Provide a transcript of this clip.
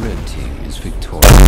Red team is victorious.